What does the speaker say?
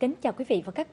kính chào quý vị và các bạn.